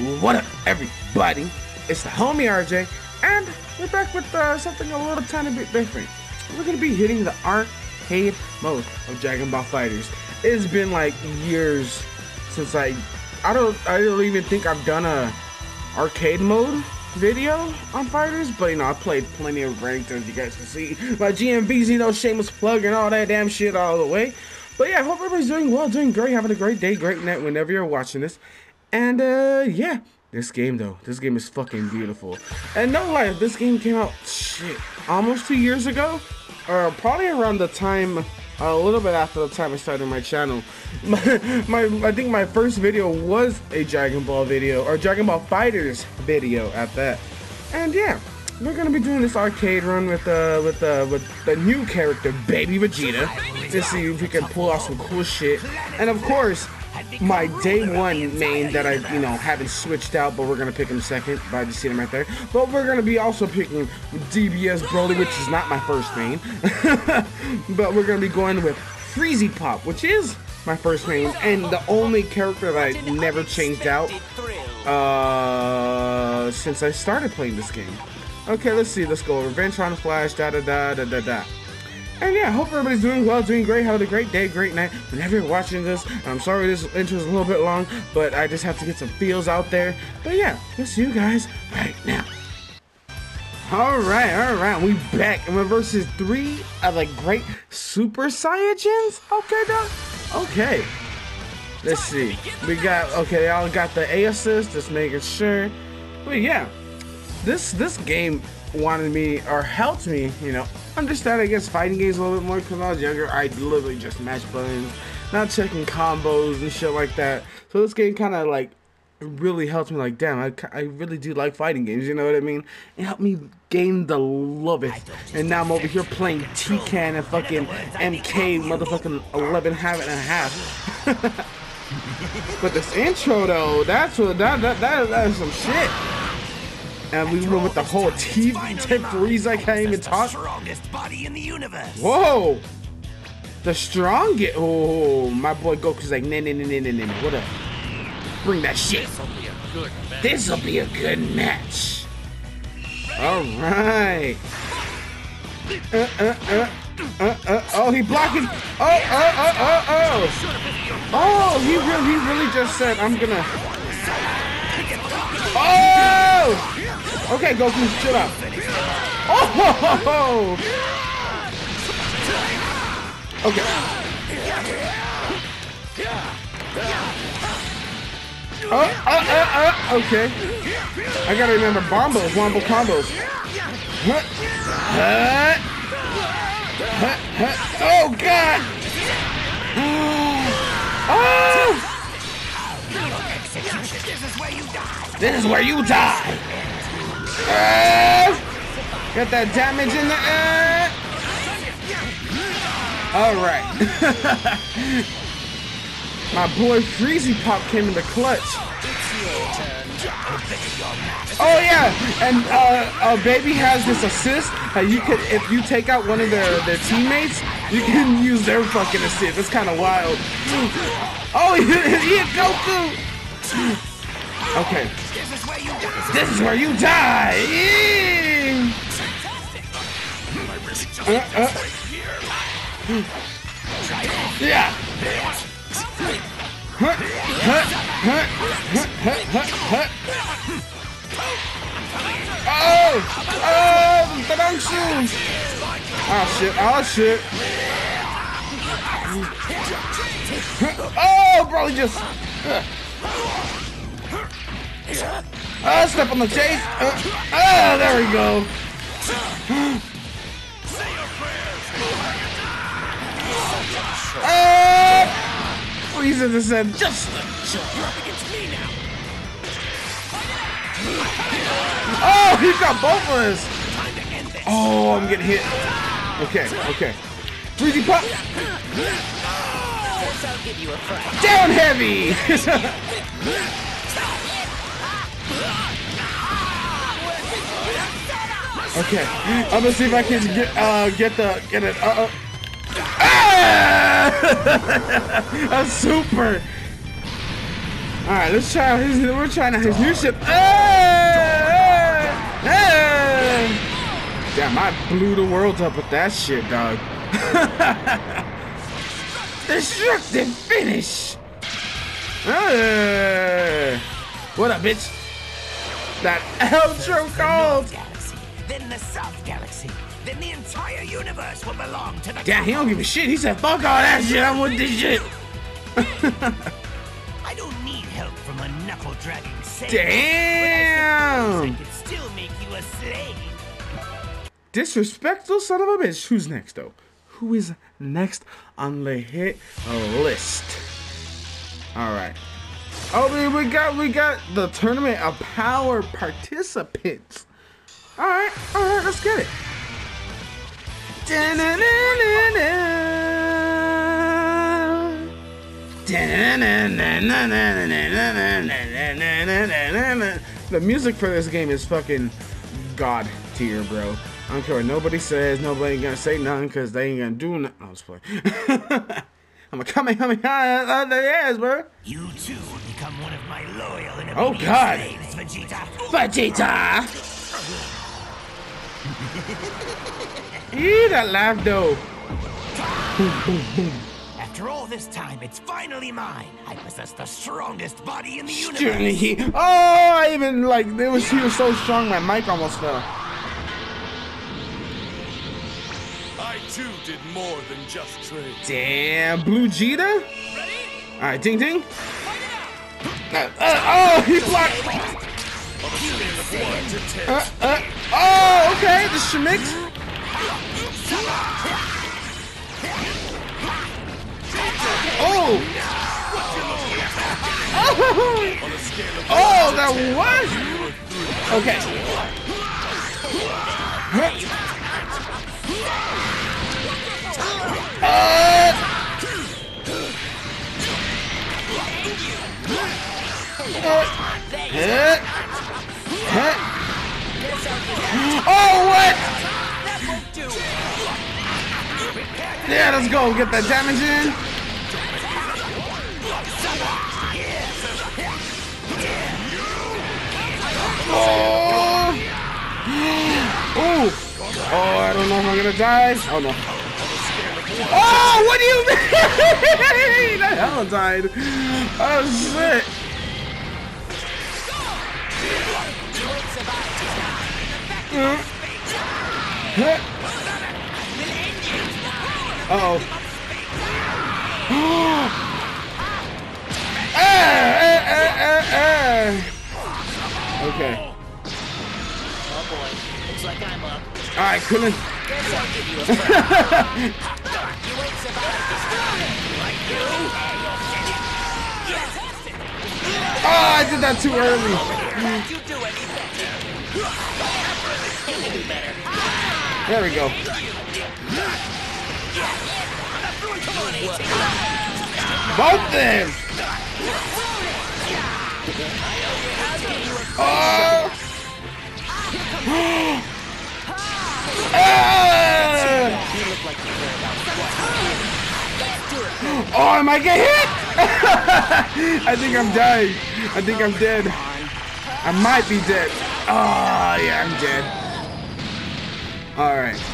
What up, everybody? It's the homie RJ, and we're back with uh, something a little tiny bit different. We're gonna be hitting the arcade mode of Dragon Ball FighterZ. It's been like years since I, I don't, I don't even think I've done a arcade mode video on fighters, but you know I played plenty of ranked, as you guys can see. My you know, shameless plug and all that damn shit all the way. But yeah, I hope everybody's doing well, doing great, having a great day, great night whenever you're watching this. And uh yeah, this game though, this game is fucking beautiful. And no lie, this game came out shit almost two years ago, or probably around the time a little bit after the time I started my channel. My, my, I think my first video was a Dragon Ball video, or Dragon Ball FighterZ video at that. And yeah, we're gonna be doing this arcade run with uh with uh with the new character Baby Vegeta to see if we can pull off some cool shit. And of course, my day one main that I you know haven't switched out, but we're gonna pick him second. But I just see him right there. But we're gonna be also picking DBS Broly, which is not my first main. but we're gonna be going with Freezy Pop, which is my first main and the only character that I never changed out uh, since I started playing this game. Okay, let's see. Let's go. Revenge on Flash. Da da da da da da. And yeah, hope everybody's doing well, doing great, having a great day, great night. Whenever you're watching this, I'm sorry this intro is a little bit long, but I just have to get some feels out there. But yeah, let's see you guys right now. Alright, alright, we back. And we're versus three of the great Super Saiyajins? Okay, dog. Okay. Let's see. We got, okay, y'all got the A assist, just making sure. But yeah, this this game wanted me, or helped me, you know, understand, I guess, fighting games a little bit more. Because when I was younger, I literally just mashed buttons, not checking combos and shit like that. So this game kind of like really helped me like damn I, I really do like fighting games you know what I mean it helped me gain the love it and now I'm over here playing Tekken and fucking MK motherfucking 11 half and a half but this intro though that's what that that, that, that is some shit and we went with the whole TV tip freeze I can't even talk whoa the strongest oh my boy Goku's like nah nah nah nah nah nah what up Bring that shit. This'll be a good match. All right. Uh, uh, uh, uh, uh, oh, he blocking. Oh, oh, oh, oh, oh. Oh, he really, he really just said, I'm gonna. Oh! Okay, Goku, chill out. Oh! Okay. Oh, oh, oh, oh, okay. I gotta remember bombos, wombo combos. Huh, huh, huh, huh. Oh, God! Oh! This is where you die. Got that damage in the air. All right. My boy Freezy Pop came in the clutch. Oh yeah, and uh, uh, Baby has this assist. Uh, you could, if you take out one of their their teammates, you can use their fucking assist. It's kind of wild. Oh, he hit Goku. Okay. This is where you die. Uh, uh. Yeah. Oh! Oh! The dunk shoes! Oh shit, oh shit. Oh, bro, he just... Oh, step on the chase. Uh, oh, there we go. Oh! Frieza just said, just a joke. You're up against me now. Oh, he's got both of us. Oh, I'm getting hit. Okay, okay. Freezy pop. Down heavy. okay, I'm gonna see if I can get uh get the get it. Uh, uh. Ah! a super. Alright, let's try his, we're trying out his new ship. Hey! Hey! Damn, I blew the world up with that shit, dog. Destructive finish! Hey! What up, bitch? That outro called! The South Galaxy, then the entire universe will belong to the. Damn, he don't give a shit. He said, fuck all that shit, I'm with this shit. I don't need help from a knuckle dragging sailor. Damn! I could still make you a slave. Disrespectful son of a bitch. Who's next, though? Who is next on the hit list? All right. Oh, we, we got we got the tournament of power participants. All right, all right, let's get it. The music for this game is fucking god tier, bro. I don't care what nobody says. Nobody ain't gonna say nothing because they ain't gonna do nothing. I was playing. I'm a coming, coming out of their ass, bro. You too will become one of my loyal and Oh, obedient God. slaves, Vegeta. Vegeta! Eee, that laugh though. After all this time, it's finally mine. I possess the strongest body in the universe. Journey. He, oh, I even like it was he was so strong my mic almost fell. I too did more than just train. Damn, Blue Jita. All right, ding ding. Uh, uh, oh, he blocked. A of 1 to 10, Uh, uh, oh, okay, the Shemix. Oh. Oh, oh, that was. Okay. Uh, uh, uh, Oh, Yeah, let's go. Get that damage in. Oh. Ooh. Oh, I don't know if I'm gonna die. Oh no. Oh, what do you mean? the hell died. Oh shit. Uh oh. Okay. Oh boy, looks like I'm up. All right, Krillin. Guess I'll give you a you ain't survived this. Like you? Oh, ah, I did that too early. You do any better? You can do better. There we go. Both them. Oh. Ah! Oh, I might get hit! I think I'm dying. I think I'm dead. I might be dead. Oh, yeah, I'm dead. Alright.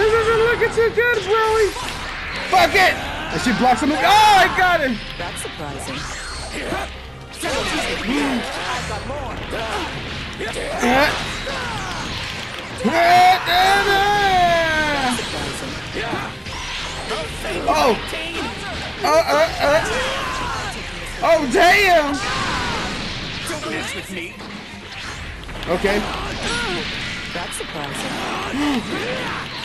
This isn't looking too good, Broly. Fuck it! And she blocks him. Oh, I got him! That's surprising. Oh! Uh, uh, uh. Oh, damn! Don't mess with me. Okay. That's surprising.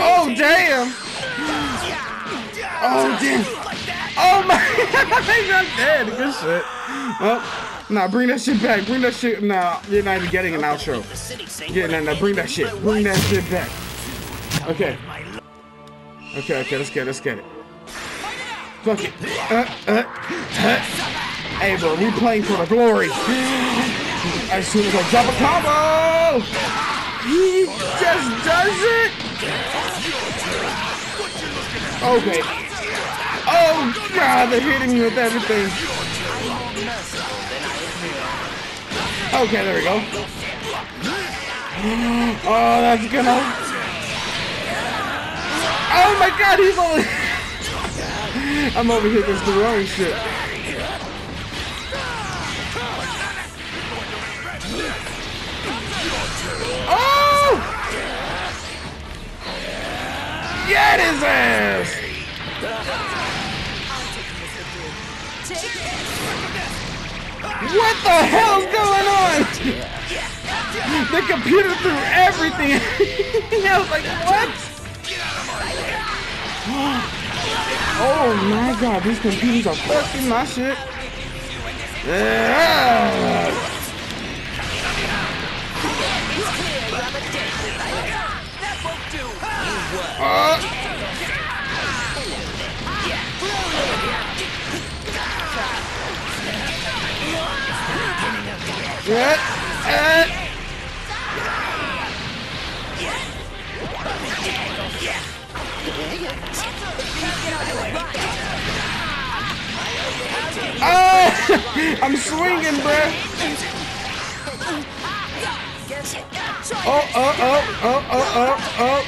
Oh, damn! Oh, damn! Oh, my! I'm dead. Good shit. Oh, nah, bring that shit back. Bring that shit. Nah, you're not even getting an outro. Yeah, nah, nah, bring that shit. Bring that shit back. Okay. Okay, okay, let's get it, let's get it. Fuck it. Uh, uh, uh. Hey, bro, we playing for the glory. As soon as I drop a combo, he just does it. Okay. Oh god, they're hitting me with everything. Okay, there we go. Oh, that's gonna. Oh my god, he's only. I'm over here just throwing shit. Get his ass! What the hell's going on? The computer threw everything. I was like, what? Oh my god, these computers are fucking my shit. Ah. Ah. Yeah. Oh, I'm swinging, bruh. Oh, oh, oh, oh, oh, oh, oh.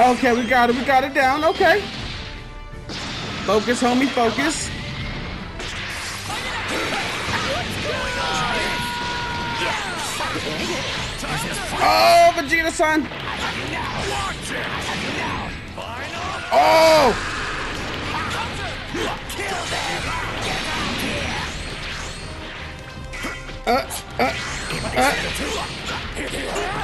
Okay, we got it. We got it down. Okay. Focus, homie. Focus. Oh, Vegeta-san. Oh! Uh, uh, uh.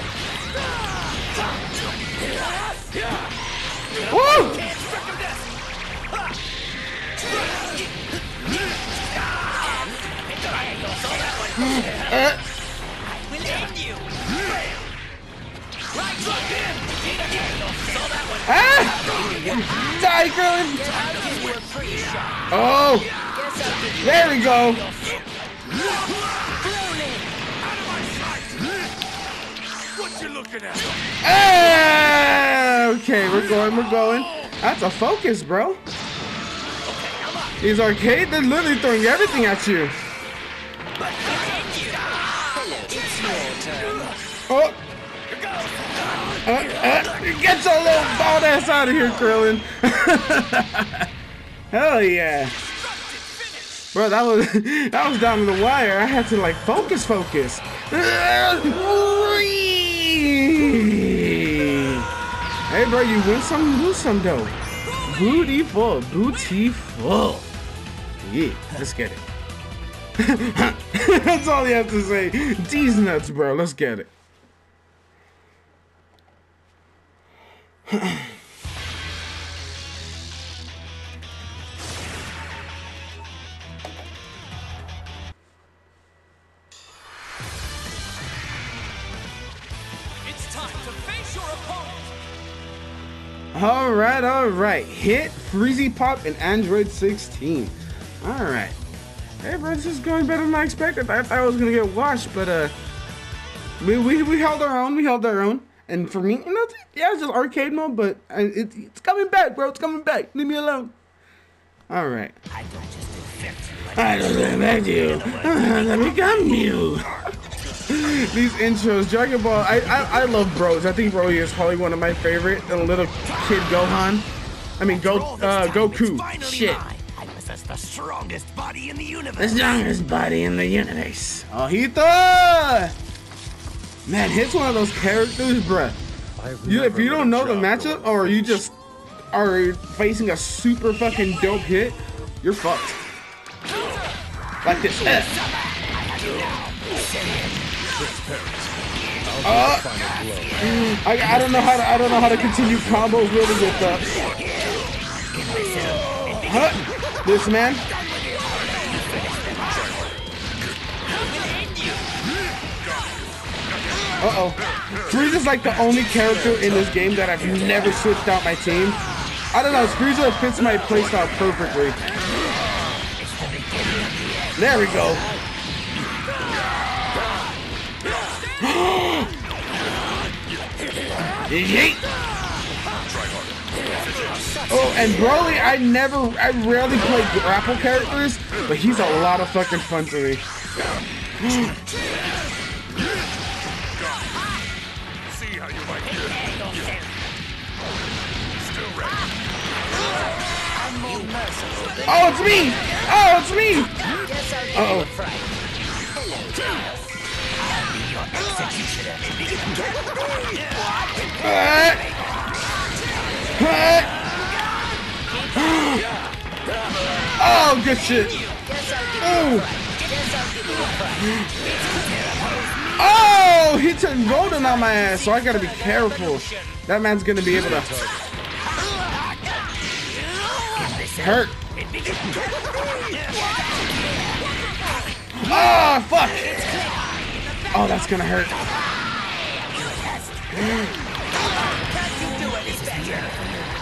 Uh. Ah! Die, Krillin! Oh! There we go! What you looking at? Ah! Okay, we're going, we're going. That's a focus, bro. These arcade, they're literally throwing everything at you. Oh! Uh, uh, get your little bald ass out of here, Krillin. Hell yeah. Bro, that was that was down to the wire. I had to like focus, focus. Hey, bro, you win some, you lose some though. Booty full, booty full. Yeah, let's get it. That's all you have to say. These nuts, bro. Let's get it. It's time to face your opponent. All right, all right. Hit Freezy Pop and Android 16. All right. Hey, bro, this is going better than I expected. I thought I was gonna get washed, but uh, we we, we held our own. We held our own. And for me, you know, yeah, it's just arcade mode, but uh, it, it's coming back, bro. It's coming back. Leave me alone. All right. I don't just infect you I don't expect you. Let me come you. These intros, Dragon Ball. I, I I love Bros. I think Broly is probably one of my favorite. And little kid Gohan. I mean, Go uh, Goku. Shit. mine. I possess the strongest body in the universe. The strongest body in the universe. Oh, Ohita! Man, hits one of those characters, bruh. You, if you don't know the matchup, or you just are facing a super fucking dope hit, you're fucked. Like this. Eh. Uh, I, I don't know how to I don't know how to continue combos really with that. huh? This man. Uh-oh. Frieza's like the only character in this game that I've never switched out my team. I don't know, Frieza fits my playstyle perfectly. There we go. Yeet. Oh, and Broly, I never, I rarely play grapple characters, but he's a lot of fucking fun to me. Oh, it's me! Oh, it's me! Uh, uh. Oh, good shit. Oh, oh, he turned golden on my ass, so I gotta be careful. That man's gonna be able to hurt. Oh, fuck. Oh, that's gonna hurt.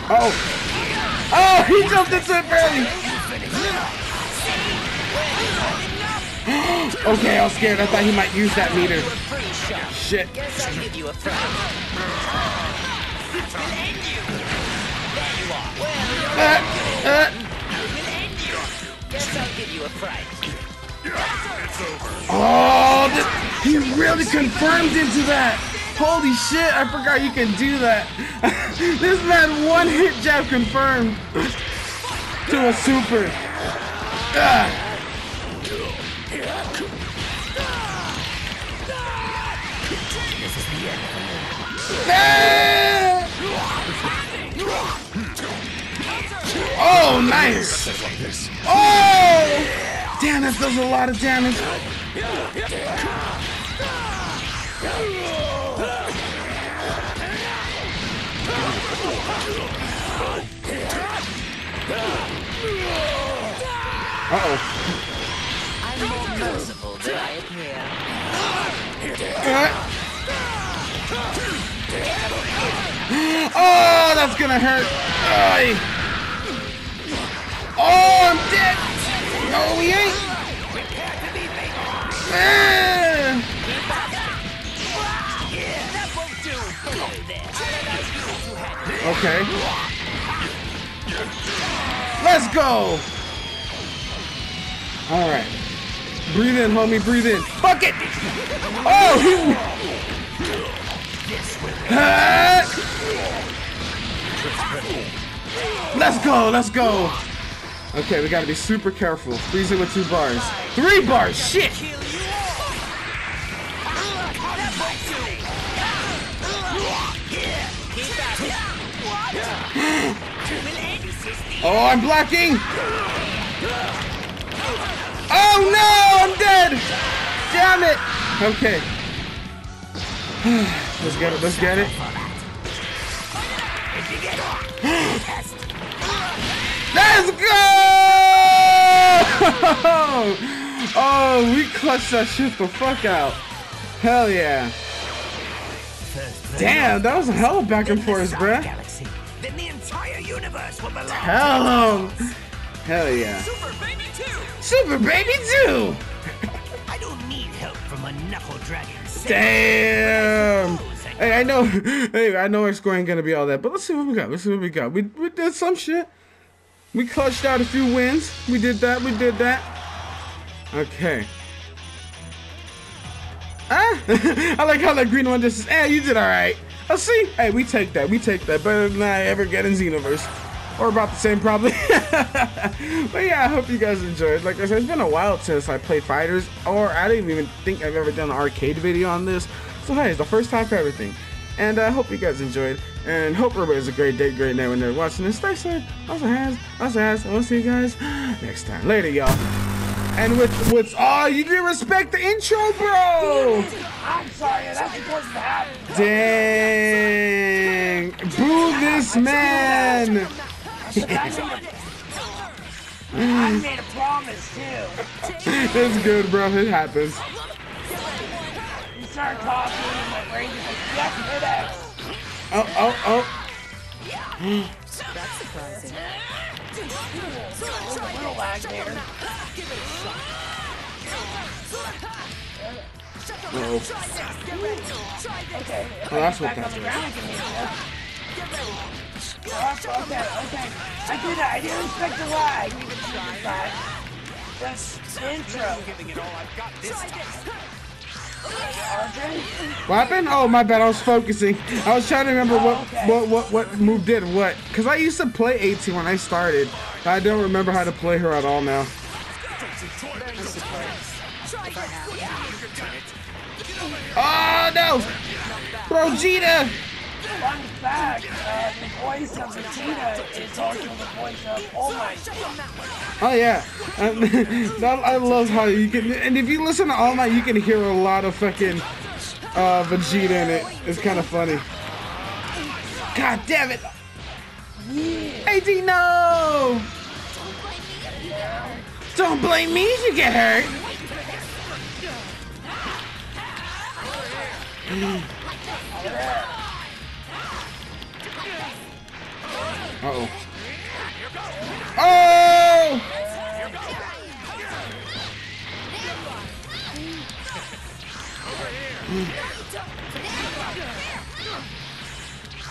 Oh. Oh, he jumped into it barely. okay, I was scared. I thought he might use that meter. Shit. Uh, uh. Oh, this, he really confirmed into that. Holy shit, I forgot you can do that. this man one hit jab confirmed to a super. Ah. Oh, nice. Oh! Damn, that does a lot of damage. Uh-oh. I'm more merciful than I appear. Oh, that's gonna hurt. Oh, I'm dead. No, he ain't. There. Okay. Let's go. All right. Breathe in, homie. Breathe in. Fuck it. Oh, he. Let's go. Let's go. Okay, we gotta be super careful. Freeze it with two bars. Three bars. Shit. Oh, I'm blocking. Oh no, I'm dead. Damn it. Okay. Let's get it. Let's get it. Let's go! Oh, we clutched that shit the fuck out. Hell yeah. Damn, that was a hell of back and forth, bruh. Galaxy. Then the entire universe will belong. Hell, hell yeah. Super Baby 2! Super Baby 2! I don't need help from a knuckle dragon. Damn! Hey, I know, hey, I know our score ain't gonna be all that, but let's see what we got. Let's see what we got. We, we did some shit. We clutched out a few wins. We did that. We did that. Okay. Ah, I like how that green one just says, "Hey, you did all right." Let's see. Hey, we take that. We take that. Better than I ever get in Xenoverse. Or about the same, probably. but yeah, I hope you guys enjoyed. Like I said, it's been a while since I played Fighters, or I didn't even think I've ever done an arcade video on this. So hey, it's the first time for everything. And I hope you guys enjoyed. And hope everybody has a great day, great night when they're watching this. Stay safe. Lots Also has, also has. And we'll see you guys next time. Later, y'all. And with what's oh you didn't respect the intro, bro! I'm sorry, that's supposed to happen. Dang! Boo this man! I made a promise too. It's good, bro. It happens. You start talking, and my brain just like, yes. Oh, oh, oh. There's a little lag there. Oh, Okay. That's what that can you. Oh, okay, okay. I did it. I didn't expect the lag. But That's the intro. RJ? what happened? Oh, my bad. I was focusing. I was trying to remember what what what what move did what. Cause I used to play 18 when I started. I don't remember how to play her at all now. Ah, oh no! Bro, Gita! Fun fact, uh, the voice of Vegeta is also the voice of All Might. Oh yeah, Um, that- I love how you can. And if you listen to All Might, you can hear a lot of fucking uh, Vegeta in it. It's kind of funny. God damn it! AD, no! Don't blame me if you get hurt. Uh oh. Oh!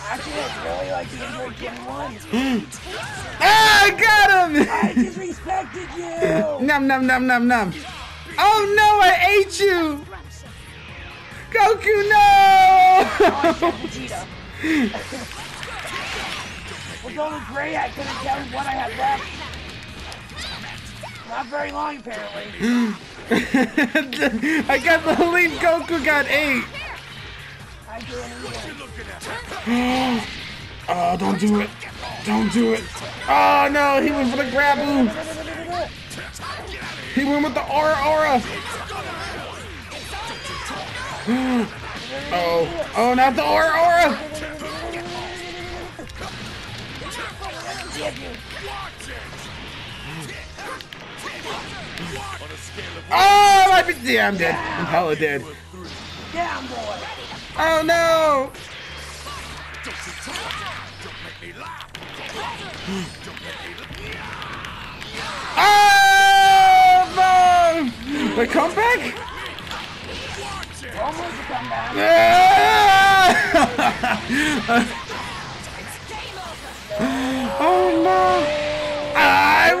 Actually, it's really like the Android Gen 1. Ah, I got him! I disrespected you! Num num num num num. Oh no, I ate you! Goku, no! said Vegeta. With all the gray, I couldn't tell what I had left. Not very long, apparently. I got the lead. Goku got eight. I do it again. Oh, don't do it. Don't do it. Oh no, he went for the grab move. He went with the aura aura. Oh, oh, not the aura aura. Oh, I be, yeah, I'm dead. I'm hella dead. Down, boy! Oh no! Oh no! The comeback? Almost a comeback. Oh no! I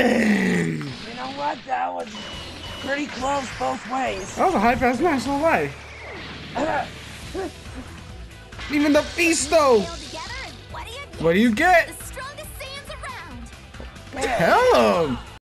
win! You know what? That was pretty close both ways. That was a high pass match, no lie. Even the feast though. what do you get? What do you get? The strongest Saiyans around. Tell him.